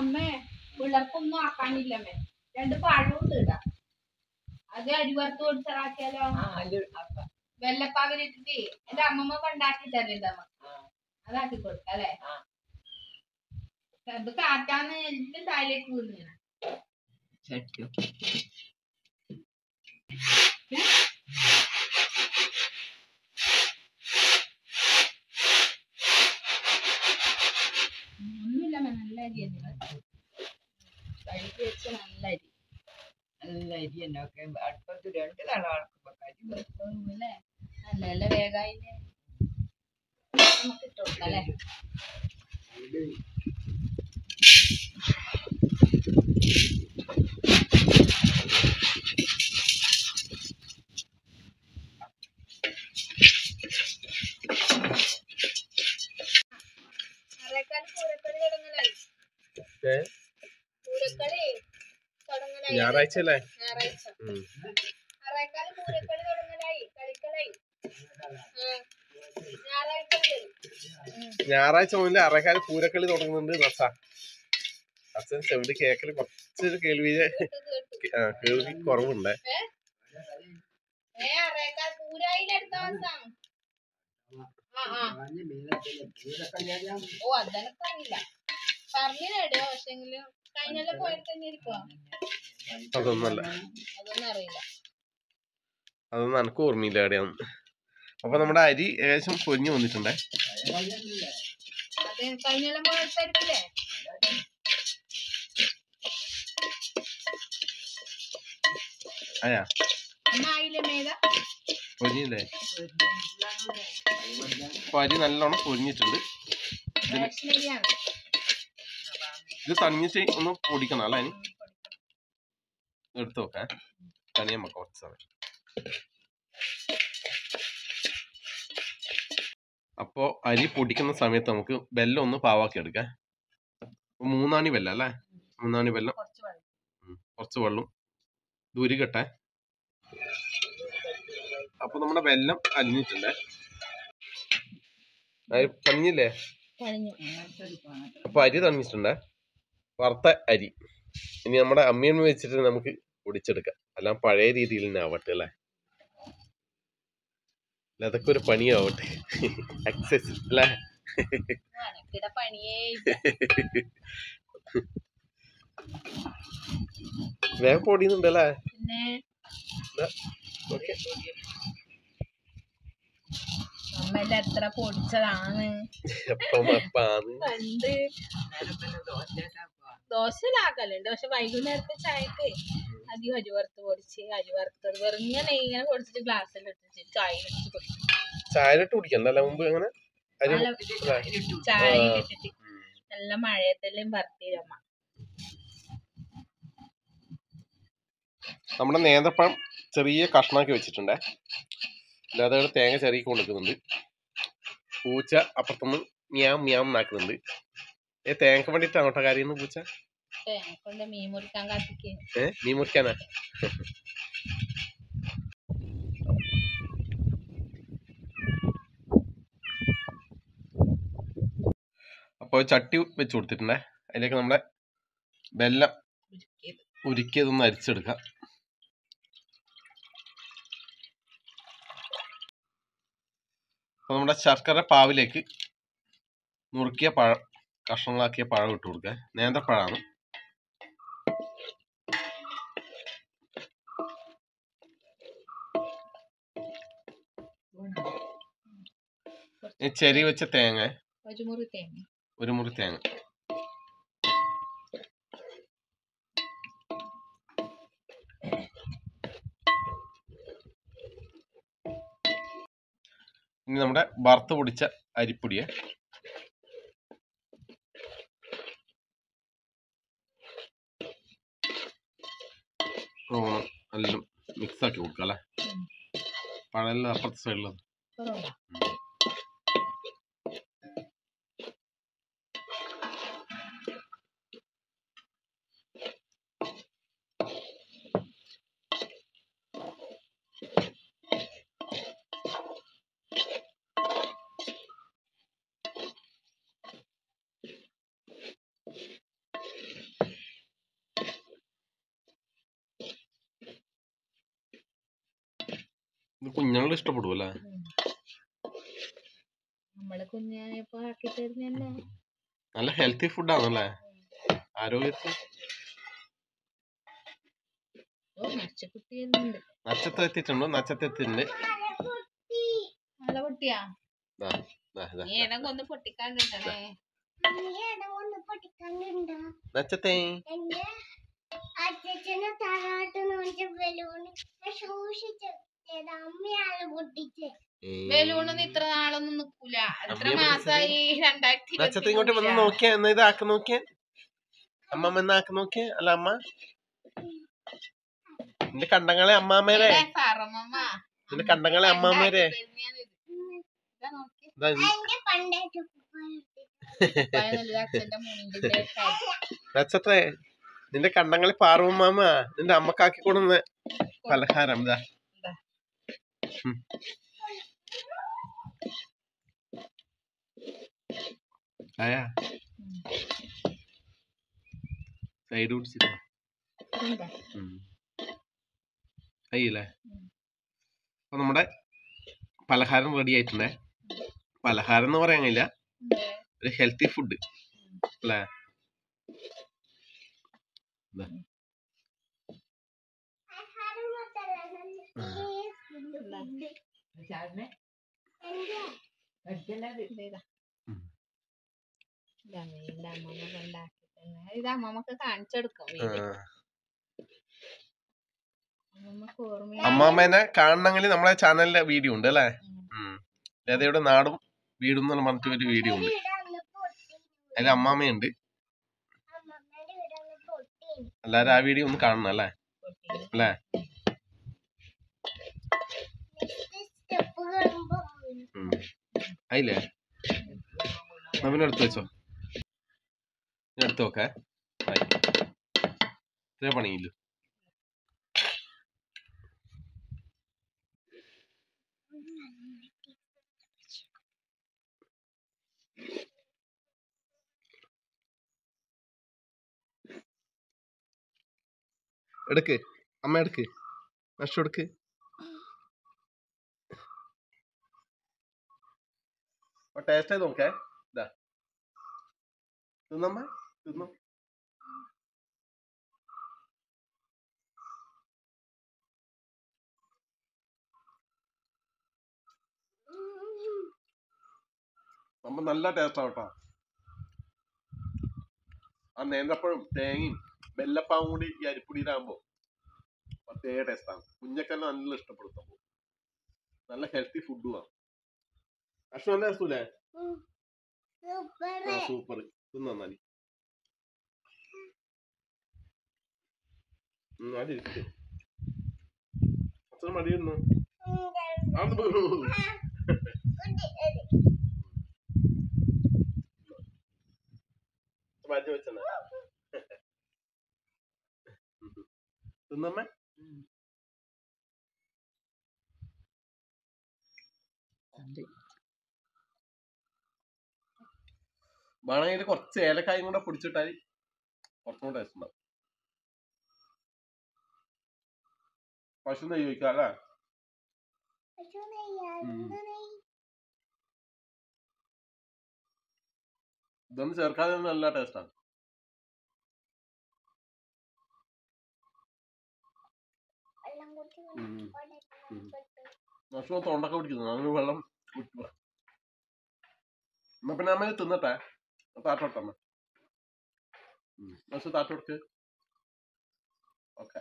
അമ്മേ പിള്ളേർക്കൊന്നും ആക്കാനില്ല അമ്മേ രണ്ട് പഴമുണ്ട് ഇടാം അത് അരിവർത്ത് കൊടുത്തറാക്കിയാലോ. വെള്ളപ്പാവിലിട്ടിട്ട് എന്റെ അമ്മമ്മ കൊണ്ടാക്കി അമ്മ. അതാക്കി കൊടുക്കല്ലേ. അത് കാറ്റാന്ന് എല്ലാം താഴേക്ക് വീഴുന്ന ചട്ടി. ഒന്നുമില്ല അമ്മേ, നല്ല അരി തന്നെയാണ് കഴുകി വെച്ച നല്ല അരി. നല്ല അരി തന്നെ. ഒക്കെ അടുപ്പത്ത് രണ്ട് തള അളക്കുമ്പോ അരി വരും. അല്ലേ? നല്ല വേഗം വേഗായില്ലേ നമുക്ക് ഇട്ട് അല്ലേ? ഞായറാഴ്ച. അല്ലേ ഞായറാഴ്ച മുതൽ അറക്കാൽ പൂരക്കളി തുടങ്ങുന്നുണ്ട് റസ. അച്ഛൻ ചെവിട് കേക്കൽ കുറച്ചൊരു കേൾവി കേൾവി കുറവുണ്ട്. ഓ അതെനക്കറിയില്ല പറഞ്ഞില്ലേടോ പക്ഷെങ്കിലും കഴിഞ്ഞല്ലോ പോയിട്ട് തന്നെ ഇരിക്കുവാ. അതൊന്നല്ല അതൊന്നും എനിക്ക് ഓർമ്മയില്ല എവിടെയാന്ന് അപ്പൊ നമ്മുടെ അരി ഏകദേശം പൊരിഞ്ഞു വന്നിട്ടുണ്ടേ. അയാ പൊരിഞ്ഞില്ലേ? അപ്പൊ അരി നല്ലോണം പൊരിഞ്ഞിട്ടുണ്ട്. ഇത് തണിഞ്ഞിട്ട് ഒന്ന് പൊടിക്കണം അല്ലേ? എടുത്തു നോക്കാൻ വെക്കാം കുറച്ച് സമയം അപ്പോ അരി പൊടിക്കുന്ന സമയത്ത് നമുക്ക് വെല്ലം ഒന്ന് പാവാക്കി എടുക്കാം. മൂന്നാണി വെല്ലം അല്ലേ? മൂന്നാണി വെല്ലം. കുറച്ച് വെള്ളം. ദൂരികട്ടെ അപ്പൊ നമ്മുടെ വെല്ലം അലിഞ്ഞിട്ടുണ്ട് അരി തണിഞ്ഞില്ലേ അപ്പൊ അരി തണിഞ്ഞിട്ടുണ്ട് വറുത്ത അരി. ഇനി നമ്മുടെ അമ്മിയമ്മ വെച്ചിട്ട് നമുക്ക് പൊടിച്ചെടുക്കാം. അല്ല പഴയ രീതിയിൽ തന്നെ ആവട്ടെ അല്ലേ? അല്ല, അതൊക്കെ ഒരു പണിയാവട്ടെ. അക്സസ് അല്ലേ. വേഗം പൊടിയുന്നുണ്ടല്ലേ ഓക്കെ. അമ്മല്ല എത്ര പൊടിച്ചതാണ്? പണ്ട്. ദോശയിലാക്കലുണ്ട് പക്ഷെ വൈകുന്നേരത്തെ ചായക്ക് അധികം അരി വറുത്ത് പൊടിച്ച് അരി വറുത്തത് വെറുങ്ങനെ ഇങ്ങനെ പൊടിച്ചിട്ട് ഗ്ലാസ്സിൽ ഇട്ടിട്ട് ചായ ഇട്ടിട്ട് കുടിക്കും. ചായലിട്ട് നല്ല മുമ്പ് അങ്ങനെ അരി. ചായ ഇട്ടിട്ട് നല്ല മഴയത്തെല്ലാം വറുത്തിരമ്മ നമ്മുടെ നേന്ത്രപ്പഴം ചെറിയ കഷ്ണമാക്കി വെച്ചിട്ടുണ്ട്. അല്ലാതെ തേങ്ങ ചെറിയ കൊടുക്കുന്നുണ്ട് പൂച്ച അപ്പുറത്തുനിന്ന് മ്യാം മ്യാം നാക്കുന്നുണ്ട് ഏ തേങ്ങ വേണ്ടിട്ട് അങ്ങോട്ടെ കാര്യം പൂച്ച? മീൻ മുറിക്കാൻ കാത്തിക്ക്. ഏ നീ മുറിക്കാനാ? അപ്പോൾ ചട്ടി വെച്ച് കൊടുത്തിട്ടുണ്ടേ. അതിലേക്ക് നമ്മുടെ വെല്ലം ഉരുക്കിയതൊന്ന് അരിച്ചെടുക്കാം. അപ്പോൾ നമ്മുടെ ശർക്കര പാവിലേക്ക് നുറുക്കിയ പഴം കഷ്ണങ്ങളാക്കിയ പഴം ഇട്ട് കൊടുക്കുക നേന്ത്രപ്പഴമാണ് ചെരി വെച്ച തേങ്ങ. ഒരു മുറി തേങ്ങ. ഇനി നമ്മുടെ വറുത്ത് പൊടിച്ച അരിപ്പൊടിയെ എല്ലാം മിക്സ് ആക്കി കൊടുക്കാം അല്ലേ പഴയ അപ്പുറത്തെ സൈഡിലത് ഇത് ഇഷ്ടപ്പെടും അല്ലേ നമ്മൾ കുഞ്ഞായപ്പോ ആക്കി തരുന്നല്ലേ നല്ല ഹെൽത്തി ഫുഡാണല്ലേ ആരോഗ്യത്തിന് ഓ മച്ചക്കുട്ടി വരുന്നുണ്ട്. നക്ഷത്രം എത്തിയിട്ടുണ്ടോ? നക്ഷത്രം എത്തിയിട്ടുണ്ട്. നല്ല പൊട്ടിയാ ദാ, ദാ, ദാ. നീ ഇടം കൊന്ന് പൊട്ടിക്കാൻ കിട്ടണേ നക്ഷത്രേ. എന്റെ അച്ഛനെ തറാട്ട് നോക്കിയ പൊട്ടിച്ചത് ഏ. ബലൂണൊന്നും ഇത്ര നാളൊന്നും നിക്കൂല. എത്ര മാസായി? രണ്ടായിരത്തി നക്ഷത്രം ഇങ്ങോട്ട് വന്ന് നോക്കിയാ. എന്നാ ഇത് ആക്കി നോക്കിയാ? അമ്മമ്മ എന്നാ ആക്കി നോക്കിയാ? അല്ല അമ്മ. നിന്റെ കണ്ടങ്ങളെ അമ്മാമേരെ. നിന്റെ കണ്ടങ്ങളെ അമ്മാമേരെ. നക്ഷത്രേ നിന്റെ കണ്ടങ്ങളെ പാർവമ്മാമ നിന്റെ അമ്മക്കാക്കി കൊടുന്ന പലഹാരം ഇതാ. ആയാ? സൈഡ് പിടിച്ചിട്ട്. അയ്യല്ലേ അപ്പൊ നമ്മുടെ പലഹാരം റെഡി ആയിട്ടുണ്ടേ. പലഹാരം എന്ന് പറയാൻ കഴിയില്ല. ഒരു ഹെൽത്തി ഫുഡ് അല്ലേ? ഇതാ. അമ്മമ്മക്ക് കാണിച്ചെടുക്കും അമ്മാമ്മേനെ കാണണമെങ്കിൽ നമ്മളെ ചാനലിലെ വീഡിയോ ഉണ്ട് അല്ലേ. ലതയുടെ നാടും വീടും എന്ന് പറഞ്ഞിട്ട് ഒരു വീഡിയോ ഉണ്ട്. അതിൽ അമ്മാമ്മയുണ്ട്. എല്ലാരും ആ വീഡിയോ ഒന്ന് കാണണം അല്ലേ? അല്ലേ? ആയില്ലേ? പിന്നെ എടുത്ത് വെച്ചോ. എടുത്ത് ആയി. ഇത്രേ പണിയില്ലു എടുക്ക്. അമ്മ എടുക്ക്. നഷ്ടം എടുക്ക്. ടേസ്റ്റ് ചെയ്ത് നോക്കേ. ഇതാ തിന്നമ്മ തിന്നു. നമ്മ നല്ല ടേസ്റ്റ് ആവട്ടോ ആ നേന്ത്രപ്പഴം തേങ്ങയും വെല്ലപ്പാവും കൂടി ഈ അരിപ്പൊടിയിലാകുമ്പോ പ്രത്യേക ടേസ്റ്റാണ് കുഞ്ഞൊക്കെ നല്ല ഇഷ്ടപ്പെടും സംഭവം. നല്ല ഹെൽത്തി ഫുഡുമാണ് നല്ല രസൂലേ സൂപ്പർ സൂപ്പർ തിന്നാൽ അതിരിക്കും അത്ര മാറ്റി വെച്ചേ തിന്നമ്മേ? വേണമെങ്കിൽ കുറച്ച് ഏലക്കായും കൂടെ പൊടിച്ചിട്ടാൽ കുറച്ചും കൂടെ ടേസ്റ്റ് ഉണ്ടാവും പശു നെയ്യ് ഒഴിക്കാം അല്ലേ? ഇതൊന്നും ചേർക്കാതെ നല്ല ടേസ്റ്റാണ്. ഭക്ഷണം തൊണ്ടൊക്കെ പിടിക്കുന്നു അങ്ങനെ വെള്ളം എന്നാ പിന്നെ അമ്മ തിന്നട്ടെ? താട്ടോട്ടമ്മ മനസ്സ് താട്ടോടുക്ക് ഓക്കെ.